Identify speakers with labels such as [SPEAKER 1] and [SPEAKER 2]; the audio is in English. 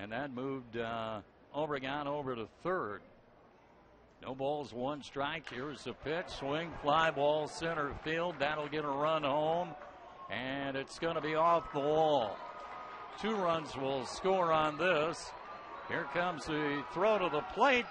[SPEAKER 1] And that moved uh, Obregon over to third. No balls, one strike. Here's the pitch. Swing, fly ball, center field. That'll get a run home. And it's going to be off the wall. Two runs will score on this. Here comes the throw to the plate.